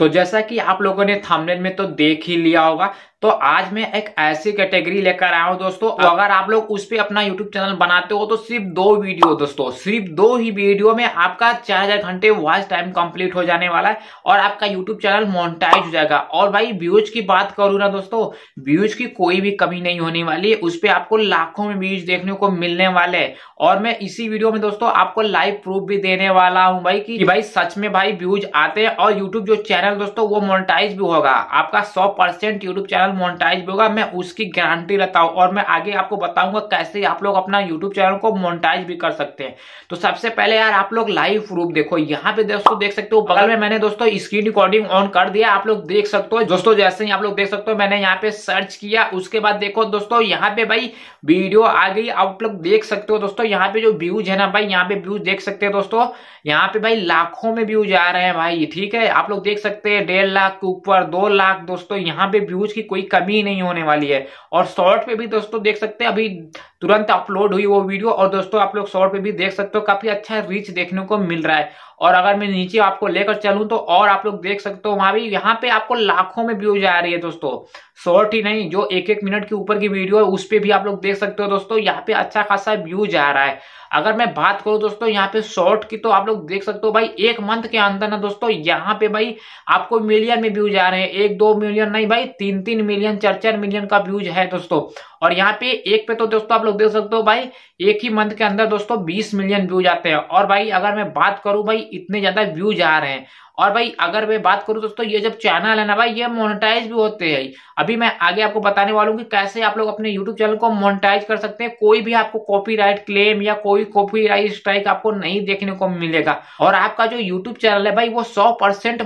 तो जैसा कि आप लोगों ने थंबनेल में तो देख ही लिया होगा तो आज मैं एक ऐसी कैटेगरी लेकर आया हूँ दोस्तों। तो अगर आप लोग उस पर अपना यूट्यूब चैनल बनाते हो तो सिर्फ़ दो वीडियो दोस्तों। सिर्फ़ दो ही वीडियो में आपका चार हज़ार घंटे वॉच टाइम कंप्लीट हो जाने वाला है और आपका यूट्यूब चैनल मोनिटाइज हो जाएगा। और भाई व्यूज़ की बात करूँ ना दोस्तों व्यूज़ की कोई भी कमी नहीं होने वाली है। उस पर आपको लाखों में व्यूज़ देखने को मिलने वाले हैं। और मैं इसी वीडियो में दोस्तों आपको लाइव प्रूफ भी देने वाला हूँ भाई की भाई सच में भाई व्यूज़ आते हैं और यूट्यूब जो चैनल दोस्तों वो मोनिटाइज भी होगा। आपका सौ परसेंट यूट्यूब चैनल मोनिटाइज भी होगा, मैं उसकी गारंटी लेता हूँ और मैं आगे आपको बताऊँगा कैसे आप लोग अपना यूट्यूब चैनल को मोनिटाइज भी कर सकते हैं। तो सबसे पहले यार आप लोग लाइव प्रूफ देखो, यहाँ पे दोस्तों देख सकते हो, बगल में मैंने दोस्तों स्क्रीन रिकॉर्डिंग ऑन कर दिया, आप लोग देख सकते हो, दोस्तों जैसे ही आप लोग देख सकते हो, मैंने यहाँ पे सर्च किया, उसके बाद देखो दोस्तों यहाँ पे भाई वीडियो आ गई, आप लोग देख सकते हो दोस्तों, यहाँ पे जो व्यूज़ है ना भाई, यहाँ पे व्यूज़ देख सकते हैं दोस्तों, यहाँ पे भाई लाखों में व्यूज़ आ रहे हैं भाई, ठीक है? आप लोग देख सकते हैं, डेढ़ लाख के ऊपर, दो लाख दोस्तों, यहाँ पे व्यूज़ की कोई कमी नहीं होने वाली है। और शॉर्ट पे भी दोस्तों देख सकते हैं अभी तुरंत अपलोड हुई वो वीडियो और दोस्तों आप लोग शॉर्ट पे भी देख सकते हो। काफ़ी अच्छा रीच देखने को मिल रहा है। और अगर मैं नीचे आपको लेकर चलूँ तो और आप लोग देख सकते हो, वहाँ भी यहाँ पे आपको लाखों में व्यूज़ आ रही है दोस्तों। शॉर्ट ही नहीं, जो एक एक मिनट के ऊपर की वीडियो है, उस पर भी आप लोग देख सकते हो दोस्तों। यहाँ पे अच्छा खासा व्यूज़ आ रहा है। अगर मैं बात करूँ दोस्तों, यहाँ पे शॉर्ट की तो आप लोग देख सकते हो भाई, एक मंथ के अंदर ना दोस्तों, यहाँ पे भाई आपको मिलियन में व्यूज़ आ रहे हैं। एक, दो मिलियन नहीं भाई तीन तीन मिलियन चार चार मिलियन का व्यूज़ है दोस्तों। और यहाँ पे एक पे तो दोस्तों आप लोग देख सकते हो भाई, एक ही मंथ के अंदर दोस्तों बीस मिलियन व्यूज़ आते हैं। और भाई, अगर मैं बात करूँ भाई, इतने ज़्यादा व्यूज़ आ रहे हैं। और भाई, अगर मैं बात करूँ दोस्तों, ये जब चैनल है ना भाई, ये मोनेटाइज भी होते हैं। अभी मैं आगे आपको बताने वाला हूँ कि कैसे आप लोग अपने यूट्यूब चैनल को मोनेटाइज कर सकते हैं। कोई भी आपको कॉपीराइट क्लेम या कोई कॉपीराइट स्ट्राइक आपको नहीं देखने को मिलेगा। और आपका जो यूट्यूब चैनल है भाई, वो सौ परसेंट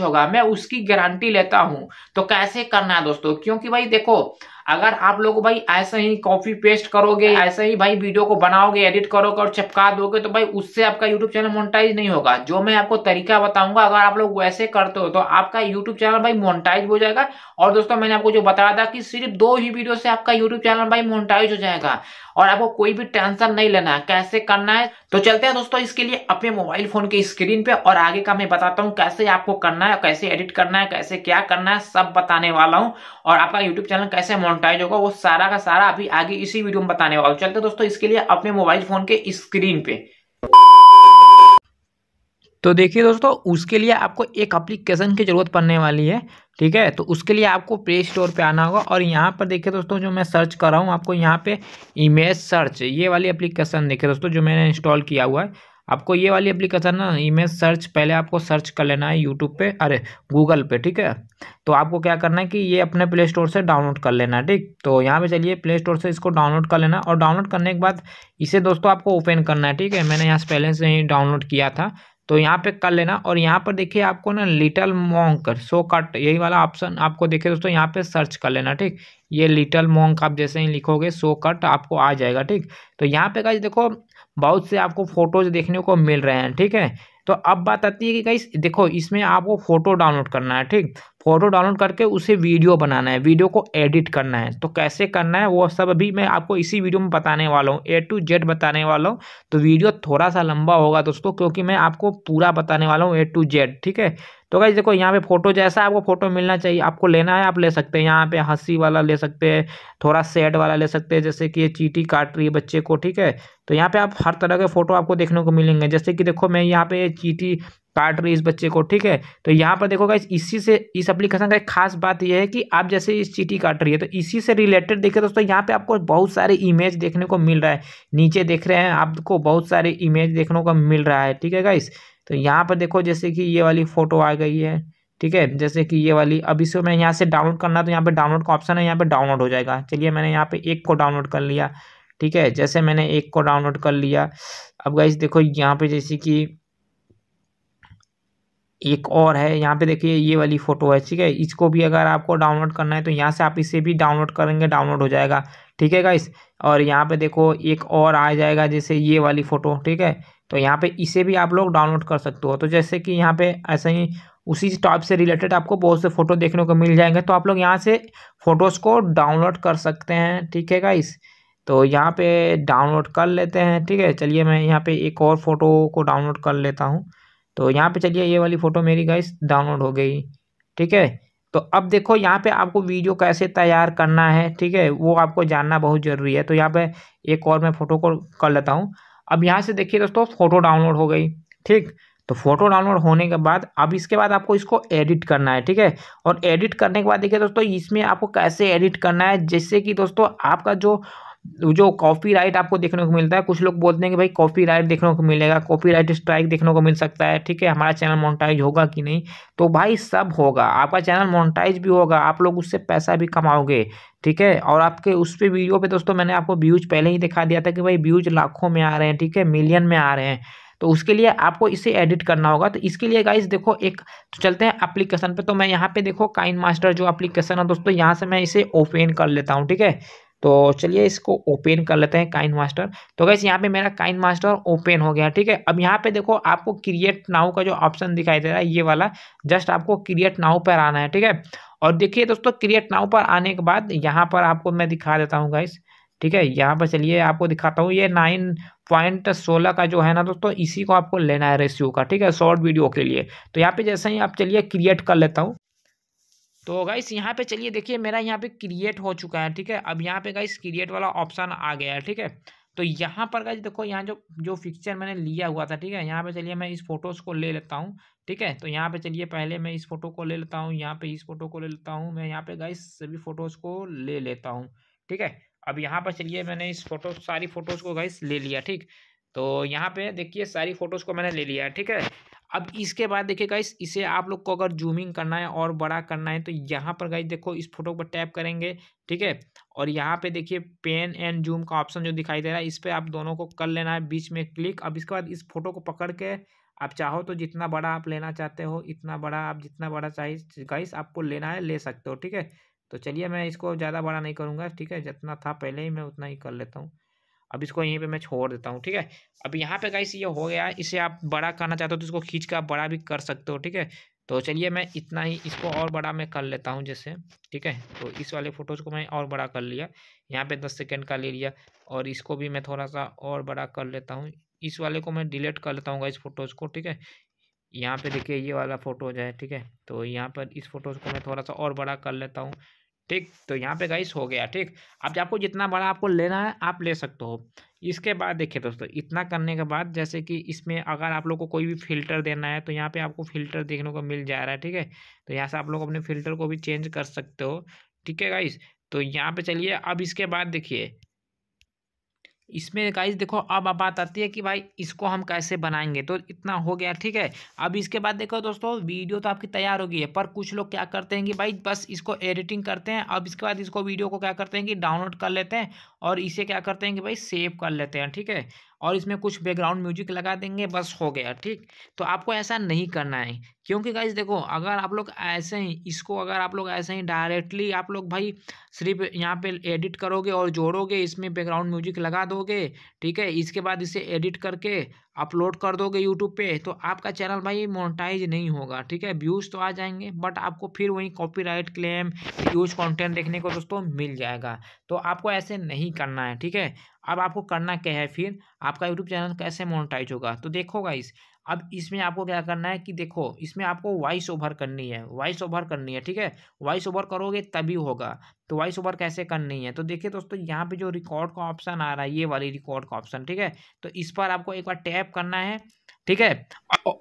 होगा। मैं उसकी गारंटी लेता हूँ। तो कैसे करना है दोस्तों? क्योंकि भाई, देखो, अगर आप लोग भाई ऐसे ही कॉपी पेस्ट करोगे, ऐसे ही भाई वीडियो को बनाओगे एडिट करोगे और चिपका दोगे तो भाई उससे आपका यूट्यूब चैनल मोनिटाइज नहीं होगा। जो मैं आपको तरीका बताऊँगा अगर आप लोग वैसे करते हो तो आपका यूट्यूब चैनल भाई मोनिटाइज हो जाएगा। और दोस्तों, मैंने आपको जो बताया था कि सिर्फ़ दो ही वीडियो से आपका यूट्यूब चैनल भाई मोनिटाइज हो जाएगा। और आपको कोई भी टेंशन नहीं लेना है, कैसे करना है। तो चलते हैं दोस्तों इसके लिए अपने मोबाइल फ़ोन के स्क्रीन पे। और आगे का मैं बताता हूँ कैसे आपको करना है, कैसे एडिट करना है, कैसे क्या करना है, सब बताने वाला हूँ। और आपका यूट्यूब चैनल कैसे मोनिटाइज होगा, वो सारा का सारा अभी आगे इसी वीडियो में बताने वाला हूँ। चलते दोस्तों इसके लिए अपने मोबाइल फ़ोन के स्क्रीन पे। तो देखिए दोस्तों, उसके लिए आपको एक अप्लीकेशन की ज़रूरत पड़ने वाली है, ठीक है? तो उसके लिए आपको प्ले स्टोर पे आना होगा और यहाँ पर देखिए दोस्तों, जो मैं सर्च कर रहा हूँ, आपको यहाँ पे इमेज सर्च ये वाली एप्लीकेशन देखिए दोस्तों, जो मैंने इंस्टॉल किया हुआ है। आपको ये वाली एप्लीकेशन ना इमेज सर्च पहले आपको सर्च कर लेना है यूट्यूब पे, अरे गूगल पे, ठीक है? तो आपको क्या करना है कि ये अपने प्ले स्टोर से डाउनलोड कर लेना है, ठीक? तो यहाँ पे चलिए प्ले स्टोर से इसको डाउनलोड कर लेना और डाउनलोड करने के बाद इसे दोस्तों आपको ओपन करना है, ठीक है? मैंने यहाँ से पहले से ही डाउनलोड किया था। तो यहाँ पे कर लेना। और यहाँ पर देखिए आपको ना लिटल मोंकर सो कट यही वाला ऑप्शन आपको देखिए दोस्तों, यहाँ पे सर्च कर लेना, ठीक? ये लिटल मोंक आप जैसे ही लिखोगे सो कट आपको आ जाएगा, ठीक? तो यहाँ पे गाइज़ देखो, बहुत से आपको फ़ोटोज़ देखने को मिल रहे हैं, ठीक है? तो अब बात आती है कि गाइस देखो, इसमें आपको फ़ोटो डाउनलोड करना है, ठीक? फ़ोटो डाउनलोड करके उसे वीडियो बनाना है वीडियो को एडिट करना है। तो कैसे करना है, वो सब अभी मैं आपको इसी वीडियो में बताने वाला हूँ। ए टू जेड बताने वाला हूँ। तो वीडियो थोड़ा सा लंबा होगा दोस्तों, क्योंकि मैं आपको पूरा बताने वाला हूँ ए टू जेड ठीक है? तो गाइज़ देखो, यहाँ पे फ़ोटो जैसा आपको फ़ोटो मिलना चाहिए, आपको लेना है, आप ले सकते हैं। यहाँ पे हँसी वाला ले सकते हैं, थोड़ा सैड वाला ले सकते हैं, जैसे कि ये चीटी काट रही है बच्चे को, ठीक है? तो यहाँ पे आप हर तरह के फ़ोटो आपको देखने को मिलेंगे। जैसे कि देखो, मैं यहाँ पे चीटी काट रही इस बच्चे को, ठीक है? तो यहाँ पर देखो गाइस, इसी से, इस एप्लीकेशन का एक खास बात यह है कि आप जैसे इस चीटी काट रही है तो इसी से रिलेटेड देखिए दोस्तों, यहाँ पे आपको बहुत सारे इमेज देखने को मिल रहा है। नीचे देख रहे हैं, आपको बहुत सारे इमेज देखने को मिल रहा है, ठीक है गाइस? तो यहाँ पर देखो जैसे कि ये वाली फ़ोटो आ गई है, ठीक है? जैसे कि ये वाली, अब इसे मैं यहाँ से डाउनलोड करना तो यहाँ पे डाउनलोड का ऑप्शन है, यहाँ पे डाउनलोड हो जाएगा। चलिए मैंने यहाँ पे एक को डाउनलोड कर लिया, ठीक है? जैसे मैंने एक को डाउनलोड कर लिया। अब गाइस देखो यहाँ पे जैसे कि एक और है, यहाँ पे देखिए ये वाली फ़ोटो है, ठीक है? इसको भी अगर आपको डाउनलोड करना है तो यहाँ से आप इसे भी डाउनलोड करेंगे, डाउनलोड हो जाएगा, ठीक है गाइस और यहाँ पे देखो एक और आ जाएगा जैसे ये वाली फ़ोटो, ठीक है? तो यहाँ पे इसे भी आप लोग डाउनलोड कर सकते हो। तो जैसे कि यहाँ पे ऐसे ही उसी टॉप से रिलेटेड आपको बहुत से फ़ोटो देखने को मिल जाएँगे। तो आप लोग यहाँ से फ़ोटोज़ को डाउनलोड कर सकते हैं, ठीक है गाइस तो यहाँ पे डाउनलोड कर लेते हैं, ठीक है? चलिए मैं यहाँ पे एक और फ़ोटो को डाउनलोड कर लेता हूँ। तो यहाँ पे चलिए ये वाली फ़ोटो मेरी गाइस डाउनलोड हो गई, ठीक है? तो अब देखो यहाँ पे आपको वीडियो कैसे तैयार करना है, ठीक है? वो आपको जानना बहुत ज़रूरी है। तो यहाँ पे एक और मैं फ़ोटो को कर लेता हूँ। अब यहाँ से देखिए दोस्तों फ़ोटो डाउनलोड हो गई, ठीक? तो फ़ोटो डाउनलोड होने के बाद, अब इसके बाद आपको इसको एडिट करना है, ठीक है? और एडिट करने के बाद देखिए दोस्तों, इसमें आपको कैसे एडिट करना है जैसे कि दोस्तों, आपका जो जो कॉपीराइट आपको देखने को मिलता है, कुछ लोग बोलते हैं कि भाई कॉपीराइट देखने को मिलेगा कॉपीराइट स्ट्राइक देखने को मिल सकता है, ठीक है? हमारा चैनल मोनेटाइज होगा कि नहीं? तो भाई सब होगा, आपका चैनल मोनेटाइज भी होगा, आप लोग उससे पैसा भी कमाओगे, ठीक है? और आपके उस पर वीडियो पे दोस्तों मैंने आपको व्यूज़ पहले ही दिखा दिया था कि भाई व्यूज़ लाखों में आ रहे हैं, ठीक है? मिलियन में आ रहे हैं। तो उसके लिए आपको इसे एडिट करना होगा। तो इसके लिए गाइस देखो एक तो चलते हैं एप्लीकेशन पे। तो मैं यहाँ पे देखो काइन मास्टर जो एप्लीकेशन है दोस्तों, यहाँ से मैं इसे ओपन कर लेता हूँ, ठीक है? तो चलिए इसको ओपन कर लेते हैं काइन मास्टर तो गैस यहाँ पे मेरा काइन मास्टर ओपन हो गया, ठीक है? अब यहाँ पे देखो आपको क्रिएट नाउ का जो ऑप्शन दिखाई दे रहा है, ये वाला जस्ट आपको क्रिएट नाउ पर आना है, ठीक है? और देखिए दोस्तों क्रिएट नाउ पर आने के बाद यहाँ पर आपको मैं दिखा देता हूँ गाइस ठीक है? यहाँ पर चलिए आपको दिखाता हूँ, ये नाइन पॉइंट सोलह का जो है ना दोस्तों, इसी को आपको लेना है रेशियो का, ठीक है? शॉर्ट वीडियो के लिए। तो यहाँ पे जैसे ही आप चलिए क्रिएट कर लेता हूँ। तो गाइस यहाँ पे चलिए देखिए, मेरा यहाँ पे क्रिएट हो चुका है, ठीक है? अब यहाँ पे गाइस क्रिएट वाला ऑप्शन आ गया है, ठीक है? तो यहाँ पर गाइस देखो, यहाँ जो जो पिक्चर मैंने लिया हुआ था, ठीक है? यहाँ पे चलिए, मैं इस फ़ोटोज़ को ले लेता हूँ, ठीक है? तो यहाँ पे चलिए, पहले मैं इस फ़ोटो को ले लेता हूँ, यहाँ पे इस फ़ोटो को ले लेता हूँ, मैं यहाँ पे गाइस सभी फ़ोटोज़ को ले लेता हूँ, ठीक है? अब यहाँ पर चलिए, मैंने इस फ़ोटो सारी फ़ोटोज़ को गाइस ले लिया, ठीक? तो यहाँ पे देखिए, सारी फ़ोटोज़ को मैंने ले लिया, ठीक है? अब इसके बाद देखिए गाइस इसे आप लोग को अगर जूमिंग करना है और बड़ा करना है तो यहाँ पर गाइस देखो, इस फ़ोटो पर टैप करेंगे, ठीक है? और यहाँ पे देखिए पेन एंड जूम का ऑप्शन जो दिखाई दे रहा है, इस पर आप दोनों को कर लेना है, बीच में क्लिक अब इसके बाद इस फ़ोटो को पकड़ के आप चाहो तो जितना बड़ा आप लेना चाहते हो, इतना बड़ा आप जितना बड़ा चाहिए गाइस आपको लेना है, ले सकते हो, ठीक है? तो चलिए मैं इसको ज़्यादा बड़ा नहीं करूँगा, ठीक है? जितना था पहले ही मैं उतना ही कर लेता हूँ। अब इसको यहीं पे मैं छोड़ देता हूँ, ठीक है? अब यहाँ पे गाइस ये हो गया, इसे आप बड़ा करना चाहते हो तो इसको खींच कर आप बड़ा भी कर सकते हो, ठीक है? तो चलिए मैं इतना ही, इसको और बड़ा मैं कर लेता हूँ जैसे, ठीक है? तो इस वाले फ़ोटोज़ को मैं और बड़ा कर लिया, यहाँ पे दस सेकेंड का ले लिया, और इसको भी मैं थोड़ा सा और बड़ा कर लेता हूँ। इस वाले को मैं डिलीट कर लेता हूँ इस फ़ोटोज़ को, ठीक है? यहाँ पे देखिए ये वाला फ़ोटोज़ है ठीक है? तो यहाँ पर इस फ़ोटोज़ को मैं थोड़ा सा और बड़ा कर लेता हूँ। ठीक? तो यहाँ पे गाइस हो गया, ठीक? अब आपको जितना बड़ा आपको लेना है, आप ले सकते हो। इसके बाद देखिए दोस्तों, इतना करने के बाद जैसे कि इसमें अगर आप लोग को कोई भी फ़िल्टर देना है तो यहाँ पे आपको फ़िल्टर देखने को मिल जा रहा है, ठीक है? तो यहाँ से आप लोग अपने फ़िल्टर को भी चेंज कर सकते हो, ठीक है गाइस तो यहाँ पे चलिए, अब इसके बाद देखिए इसमें गाइस देखो, अब बात आती है कि भाई इसको हम कैसे बनाएँगे? तो इतना हो गया, ठीक है? अब इसके बाद देखो दोस्तों, वीडियो तो आपकी तैयार हो गई है, पर कुछ लोग क्या करते हैं कि भाई बस इसको एडिटिंग करते हैं, अब इसके बाद इसको वीडियो को क्या करते हैं कि डाउनलोड कर लेते हैं और इसे क्या करते हैं कि भाई सेव कर लेते हैं, ठीक है? और इसमें कुछ बैकग्राउंड म्यूज़िक लगा देंगे, बस हो गया, ठीक? तो आपको ऐसा नहीं करना है। क्योंकि गाइज़ देखो, अगर आप लोग ऐसे ही, इसको अगर आप लोग ऐसे ही डायरेक्टली आप लोग भाई सिर्फ़ यहाँ पे एडिट करोगे और जोड़ोगे, इसमें बैकग्राउंड म्यूज़िक लगा दोगे, ठीक है? इसके बाद इसे एडिट करके अपलोड कर दोगे यूट्यूब पे तो आपका चैनल भाई मोनेटाइज नहीं होगा, ठीक है? व्यूज़ तो आ जाएँगे बट आपको फिर वही कॉपीराइट क्लेम यूज़ कंटेंट देखने को दोस्तों मिल जाएगा। तो आपको ऐसे नहीं करना है, ठीक है? अब आपको करना क्या है फिर? आपका यूट्यूब चैनल कैसे मोनेटाइज होगा? तो देखो गाइस अब इसमें आपको क्या करना है कि देखो, इसमें आपको वॉइस ओवर करनी है वॉइस ओवर करनी है, ठीक है? वॉइस ओवर करोगे तभी होगा तो वॉइस ओवर कैसे करनी है? तो देखिए दोस्तों, यहाँ पे जो रिकॉर्ड का ऑप्शन आ रहा है, ये वाली रिकॉर्ड का ऑप्शन ठीक है? तो इस पर आपको एक बार टैप करना है ठीक है?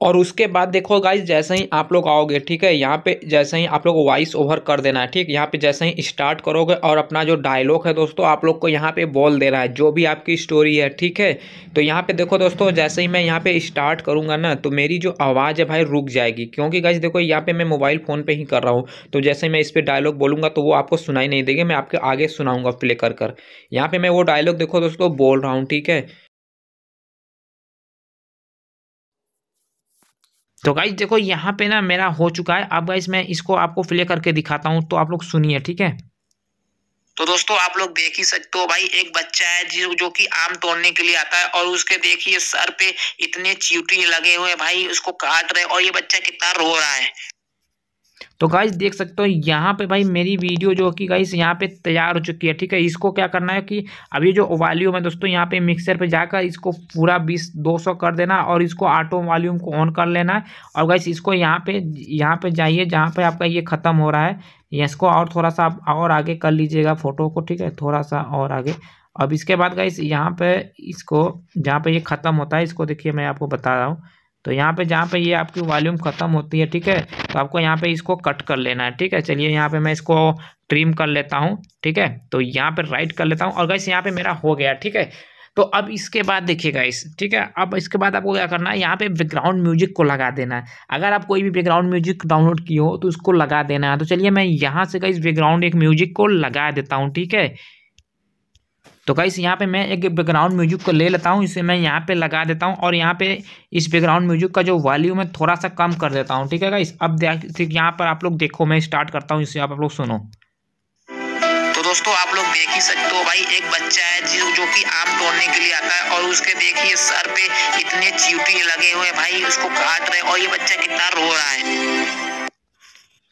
और उसके बाद देखो गाइज़ जैसे ही आप लोग आओगे, ठीक है? यहाँ पे जैसे ही आप लोग वॉइस ओवर कर देना है, ठीक? यहाँ पे जैसे ही स्टार्ट करोगे और अपना जो डायलॉग है दोस्तों, आप लोग को यहाँ पे बोल देना है, जो भी आपकी स्टोरी है, ठीक है? तो यहाँ पे देखो दोस्तों, जैसे ही मैं यहाँ पे स्टार्ट करूँगा ना तो मेरी जो आवाज़ है भाई रुक जाएगी। क्योंकि गाइज़ देखो यहाँ पे मैं मोबाइल फ़ोन पर ही कर रहा हूँ। तो जैसे मैं इस पर डायलॉग बोलूँगा तो वो आपको सुनाई नहीं देगी, मैं आपके आगे सुनाऊँगा प्ले कर कर। यहाँ पर मैं वो डायलॉग देखो दोस्तों, बोल रहा हूँ, ठीक है? तो गाइज़ देखो यहाँ पे ना मेरा हो चुका है। अब गाइज़ मैं इसको आपको प्ले करके दिखाता हूँ तो आप लोग सुनिए, ठीक है? तो दोस्तों, आप लोग देख ही सकते हो भाई, एक बच्चा है जो जो कि आम तोड़ने के लिए आता है, और उसके देखिए सर पे इतने चीटी लगे हुए भाई, उसको काट रहे और ये बच्चा कितना रो रहा है। तो गाइस देख सकते हो, यहाँ पे भाई मेरी वीडियो जो कि गाइस यहाँ पे तैयार हो चुकी है, ठीक है? इसको क्या करना है कि अभी जो वॉल्यूम है दोस्तों, यहाँ पे मिक्सर पे जाकर इसको पूरा बीस, दो सौ कर देना और इसको ऑटो वॉल्यूम को ऑन कर लेना है। और गाइस इसको यहाँ पे यहाँ पे जाइए जहाँ पे आपका ये ख़त्म हो रहा है। इसको और थोड़ा सा आप और आगे कर लीजिएगा फ़ोटो को, ठीक है? थोड़ा सा और आगे। अब इसके बाद गाइस यहाँ पे इसको, जहाँ पे ये ख़त्म होता है, इसको देखिए मैं आपको बता रहा हूँ। तो यहाँ पे जहाँ पे ये आपकी वॉल्यूम ख़त्म होती है, ठीक है? तो आपको यहाँ पे इसको कट कर लेना है, ठीक है? चलिए यहाँ पे मैं इसको ट्रिम कर लेता हूँ, ठीक है? तो यहाँ पे राइट कर लेता हूँ। और गैस यहाँ पे मेरा हो गया, ठीक है? तो अब इसके बाद देखिएगा इस ठीक है? अब इसके बाद आपको क्या करना है, यहाँ पे बैकग्राउंड म्यूज़िक को लगा देना है। अगर आप कोई भी बैकग्राउंड म्यूज़िक डाउनलोड किए हो तो उसको लगा देना है। तो चलिए मैं यहाँ से इस बैकग्राउंड एक म्यूज़िक को लगा देता हूँ, ठीक है? तो गाइस यहाँ पे मैं एक बैकग्राउंड म्यूज़िक को ले लेता हूँ, इसे मैं यहाँ पे लगा देता हूँ और यहाँ पे इस बैकग्राउंड म्यूज़िक का जो वॉल्यूम है थोड़ा सा कम कर देता हूँ, ठीक है गाइस अब यहाँ पर आप लोग देखो, मैं स्टार्ट करता हूँ, इसे आप लोग सुनो। तो दोस्तों, आप लोग देख ही सकते हो भाई, एक बच्चा है जो जो कि आम तोड़ने के लिए आता है और उसके देखिए सर पे इतने चीटी लगे हुए भाई, उसको काट रहे और ये बच्चा कितना रो रहा है।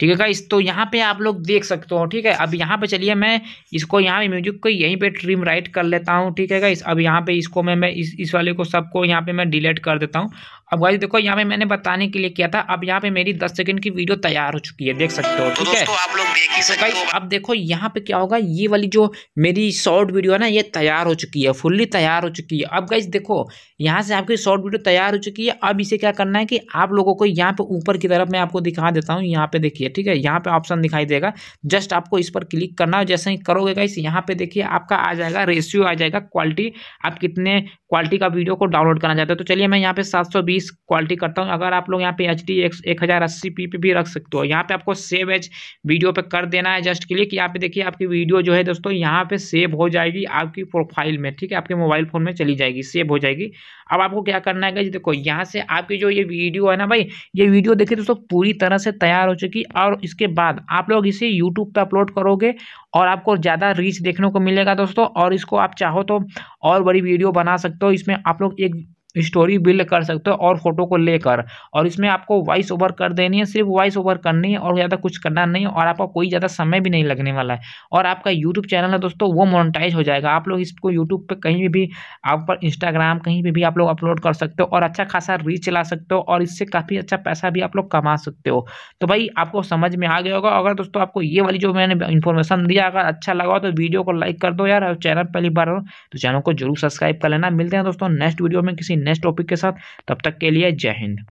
ठीक है गाइस तो यहाँ पे आप लोग देख सकते हो ठीक है? अब यहाँ पे चलिए मैं इसको यहाँ पे म्यूज़िक को यहीं पे ट्रिम राइट कर लेता हूँ ठीक है गाइस अब यहाँ पे इसको मैं मैं इस इस वाले को सबको यहाँ पे मैं डिलीट कर देता हूँ। अब गाइस देखो यहाँ पे मैंने बताने के लिए किया था अब यहाँ पे मेरी दस सेकंड की वीडियो तैयार हो चुकी है देख सकते हो तो ठीक है? आप लोग देख ही सकते हो। अब देखो यहाँ पे क्या होगा ये वाली जो मेरी शॉर्ट वीडियो है ना ये तैयार हो चुकी है फुल्ली तैयार हो चुकी है। अब गाइस देखो यहाँ से आपकी शॉर्ट वीडियो तैयार हो चुकी है। अब इसे क्या करना है कि आप लोगों को यहाँ पे ऊपर की तरफ़ मैं आपको दिखा देता हूँ यहाँ पे देखिए ठीक है? यहाँ पे ऑप्शन दिखाई देगा। जस्ट आपको इस पर क्लिक करना है। जैसे ही करोगे गाइस यहाँ पे देखिए आपका आ जाएगा रेशियो आ जाएगा क्वालिटी आप कितने क्वालिटी का वीडियो को डाउनलोड करना चाहते हो? तो चलिए मैं यहाँ पे 720 क्वालिटी करता हूँ। अगर आप लोग यहाँ पे एच डी एक हज़ार अस्सी पी भी रख सकते हो। यहाँ पे आपको सेव एज वीडियो पे कर देना है। जस्ट क्लिक यहाँ पे देखिए आपकी वीडियो जो है दोस्तों, यहाँ पे सेव हो जाएगी आपकी प्रोफ़ाइल में। ठीक है? आपके मोबाइल फ़ोन में चली जाएगी। सेव हो जाएगी। अब आपको क्या करना है देखो, यहाँ से आपकी जो ये वीडियो है ना भाई, ये वीडियो देखिए दोस्तों, पूरी तरह से तैयार हो चुकी और इसके बाद आप लोग इसे यूट्यूब पर अपलोड करोगे और आपको ज़्यादा रीच देखने को मिलेगा दोस्तों और इसको आप चाहो तो और बड़ी वीडियो बना सकते हो। इसमें आप लोग एक स्टोरी बिल्ड कर सकते हो और फ़ोटो को लेकर। और इसमें आपको वॉइस ओवर कर देनी है, सिर्फ़ वॉइस ओवर करनी है और ज़्यादा कुछ करना नहीं है और आपका कोई ज़्यादा समय भी नहीं लगने वाला है। और आपका यूट्यूब चैनल है दोस्तों, वो मोनेटाइज हो जाएगा। आप लोग इसको यूट्यूब पे कहीं भी आप पर इंस्टाग्राम कहीं पर भी आप लोग अपलोड कर सकते हो और अच्छा खासा रीच चला सकते हो और इससे काफ़ी अच्छा पैसा भी आप लोग कमा सकते हो। तो भाई, आपको समझ में आ गया होगा। अगर दोस्तों आपको ये वाली जो मैंने इन्फॉर्मेशन दिया, अगर अच्छा लगा तो वीडियो को लाइक कर दो यार। चैनल पहली बार हो तो चैनल को ज़रूर सब्सक्राइब कर लेना। मिलते हैं दोस्तों नेक्स्ट वीडियो में किसी नेक्स्ट टॉपिक के साथ तब तक के लिए जय हिंद।